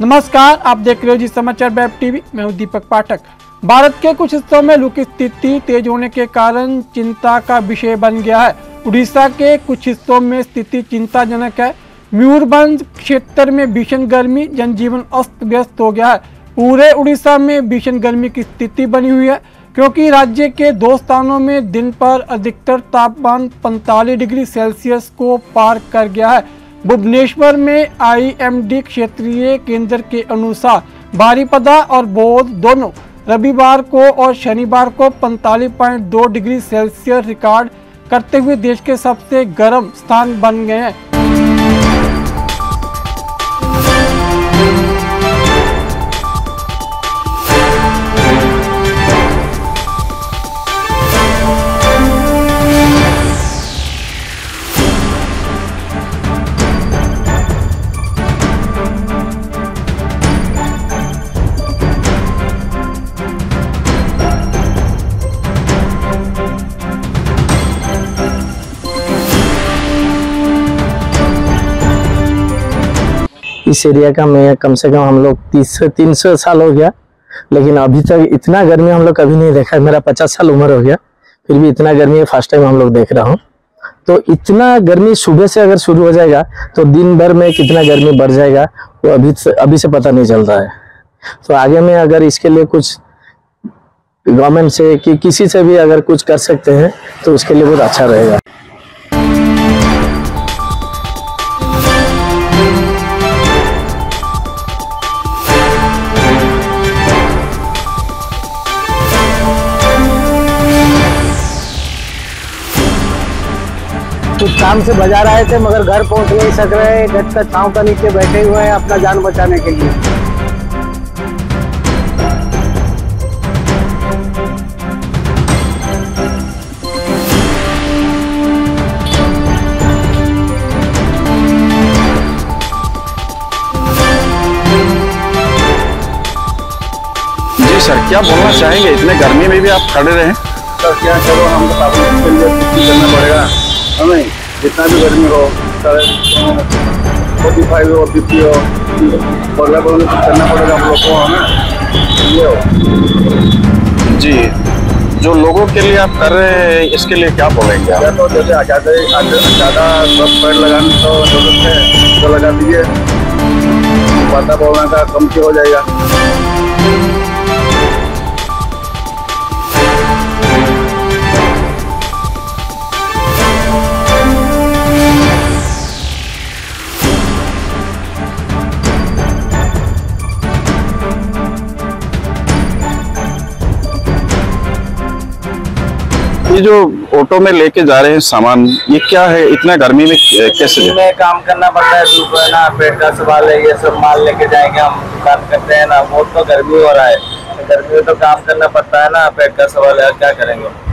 नमस्कार, आप देख रहे हो जी समाचार वेब टीवी। मैं हूँ दीपक पाठक। भारत के कुछ हिस्सों में लू की स्थिति तेज होने के कारण चिंता का विषय बन गया है। उड़ीसा के कुछ हिस्सों में स्थिति चिंताजनक है। मयूरभंज क्षेत्र में भीषण गर्मी, जनजीवन अस्त व्यस्त हो गया है। पूरे उड़ीसा में भीषण गर्मी की स्थिति बनी हुई है, क्योंकि राज्य के दो स्थानों में दिन पर अधिकतर तापमान 45 डिग्री सेल्सियस को पार कर गया है। भुवनेश्वर में आईएमडी क्षेत्रीय केंद्र के अनुसार बारीपदा और बोध दोनों रविवार को और शनिवार को 45.2 डिग्री सेल्सियस रिकॉर्ड करते हुए देश के सबसे गर्म स्थान बन गए हैं। इस एरिया का मैं कम से कम हम लोग तीस से तीन सौ साल हो गया। लेकिन अभी तक इतना गर्मी हम लोग कभी नहीं देखा मेरा पचास साल उम्र हो गया, फिर भी इतना गर्मी फ़र्स्ट टाइम हम लोग देख रहा हूँ। तो इतना गर्मी सुबह से अगर शुरू हो जाएगा तो दिन भर में कितना गर्मी बढ़ जाएगा, वो अभी अभी से पता नहीं चल रहा है। तो आगे में अगर इसके लिए कुछ गवर्नमेंट से कि किसी से भी अगर कुछ कर सकते हैं तो उसके लिए बहुत अच्छा रहेगा। कुछ काम से बाज़ार आए थे मगर घर पहुँच नहीं सक रहे। घर का छांव का नीचे बैठे हुए हैं अपना जान बचाने के लिए। जी सर क्या बोलना चाहेंगे? इतने गर्मी में भी आप खड़े रहे। सर क्या करो हम तो करना पड़ेगा। हमें जितना भी गर्मी हो चाहे फोर्टी फाइव हो फिफ्टी हो पड़ेगा कुछ करना पड़ेगा हम लोग को हमें ये हो। जी। जो लोगों के लिए आप कर रहे हैं इसके लिए क्या बोलेंगे आप? तो जैसे ज़्यादा ज़्यादा सब पेड़ लगाने तो ज़रूरत है तो लगा दीजिए वातावरण का कम से हो जाएगा? ये जो ऑटो में लेके जा रहे हैं सामान ये क्या है? इतना गर्मी में कैसे में काम करना पड़ता है धूप है ना पेट का सवाल है ये सब माल लेके जाएँगे हम काम करते हैं ना बहुत तो गर्मी हो रहा है। गर्मी में तो काम करना पड़ता है ना पेट का सवाल है क्या करेंगे?